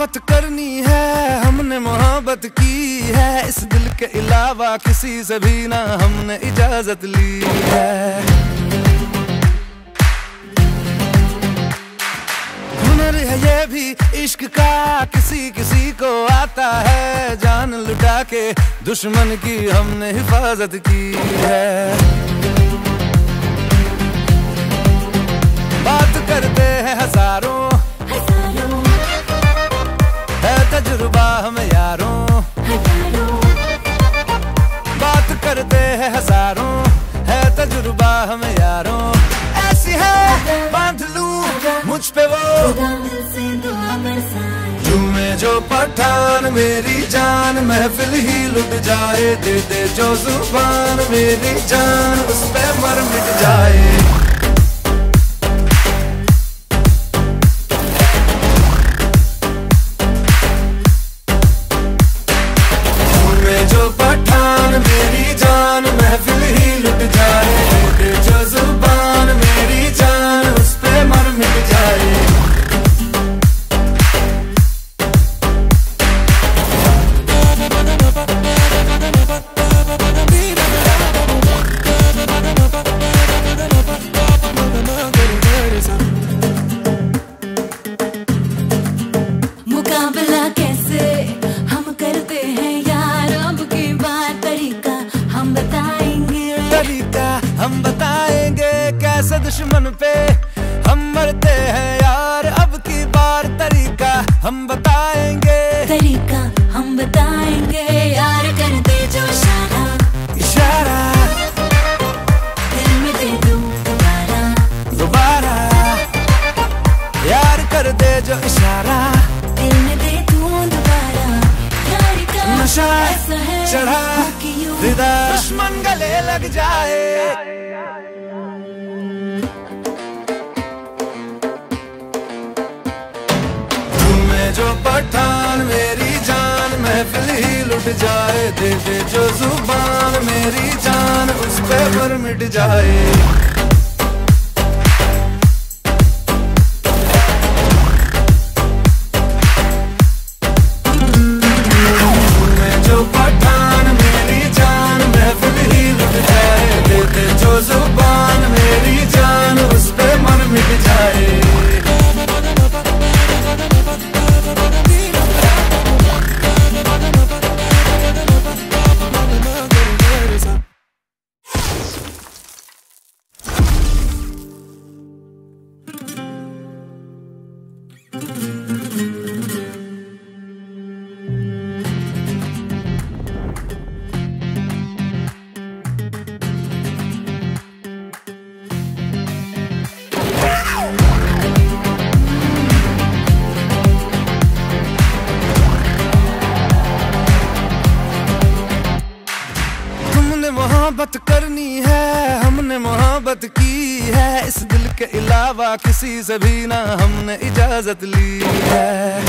मोहब्बत करनी है, हमने मोहब्बत की है। इस दिल के अलावा किसी से भी ना हमने इजाज़त ली है। हुनर है ये भी इश्क का, किसी किसी को आता है। जान लुटा के दुश्मन की हमने हिफाजत की है। बात करते हैं हज़ारों है तजुर्बा हम यारों। ऐसी है, बाँध लू, मुझ पे वो। झूमे जो पठान, मेरी जान, महफिल ही लुट जाए, दे दे जो ज़ुबान, मेरी जान, उस पे मर मिट जाए। मुकाबला कैसे? हम करते हैं यार अब की बात तरीका हम बताएँगे। तरीका हम बताएँगे कैसे दुश्मन पे हम मरते हैं यार अब की बार तरीका हम बताएँगे। तरीका है दुश्मन गले लग जाए। जो पठान, मेरी जान, महफिल ही लुट जाए। दे दे जो ज़ुबान, मेरी जान, उस पे पर मिट जाए। मोहब्बत करनी है, हमने मोहब्बत की है। इस दिल के अलावा किसी से भी ना हमने इजाज़त ली है।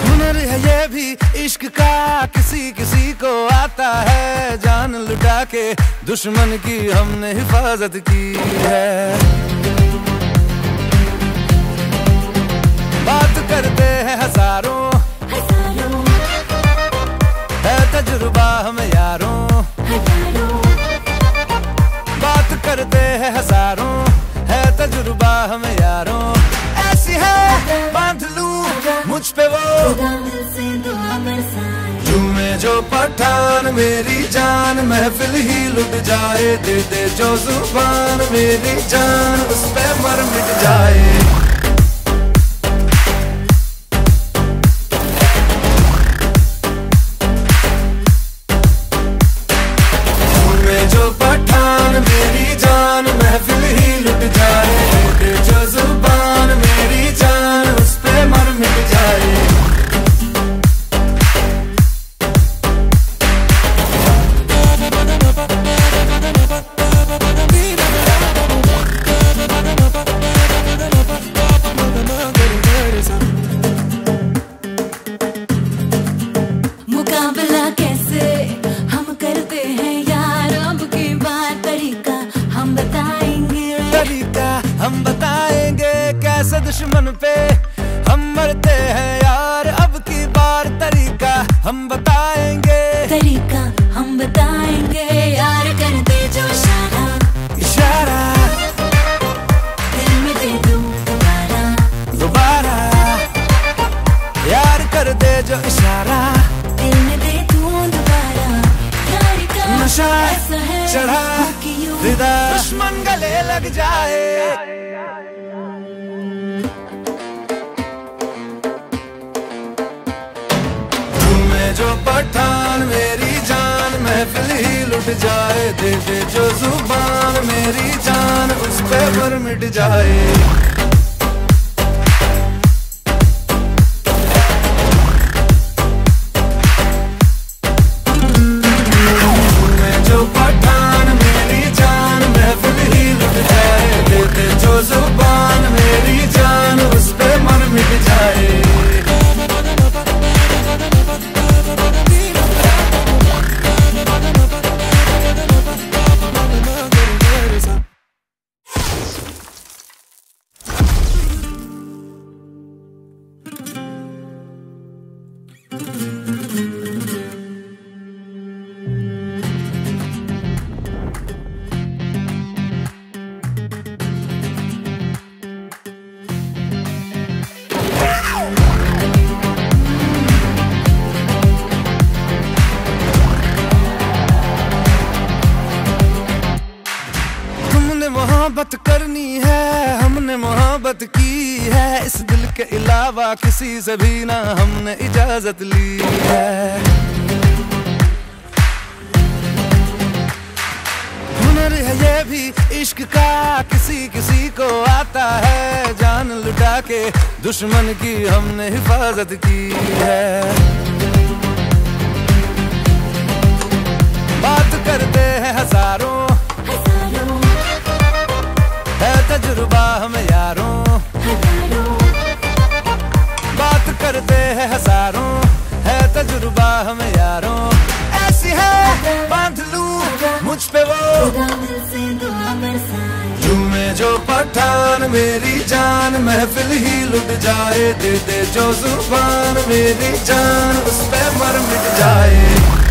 हुनर है ये भी, इश्क का किसी किसी को आता है। जान लुटा के दुश्मन की हमने हिफाजत की है। बात करते हैं हज़ारों है तजुर्बा हम यारों। ऐसी है, बाँध लू, मुझ पे वो। झूमे जो पठान, मेरी जान, महफिल ही लुट जाए, दे दे जो ज़ुबान, मेरी जान, उस पे मर मिट जाए। लग जाए। तुम्हें जो पठान, मेरी जान, महफिल ही लुट जाए। दे दे जो ज़ुबान, मेरी जान, उस पे पर मिट जाए। मोहब्बत करनी है, हमने मोहब्बत की है। इस दिल के अलावा किसी से भी ना हमने इजाज़त ली है। हुनर है ये भी इश्क का, किसी किसी को आता है। जान लुटा के दुश्मन की हमने हिफाजत की है। तुम्हें जो पठान, मेरी जान, महफिल ही लुट जाए, दे दे जो ज़ुबान, मेरी जान, उस पे मर मिट जाए।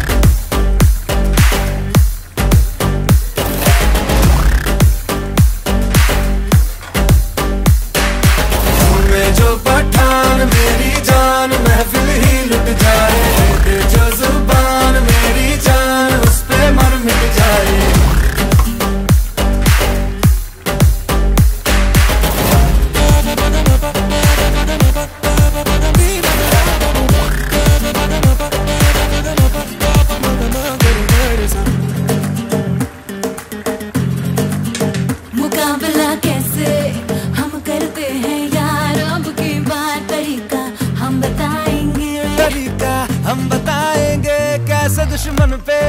se düşmanım pe